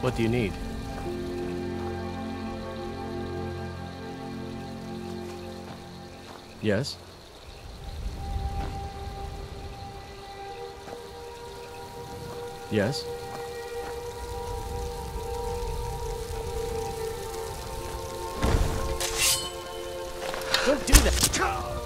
What do you need? Yes? Yes? Don't do that!